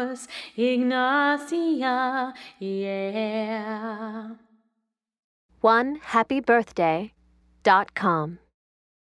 course, Ignacia, yeah. One happy birthday dot com.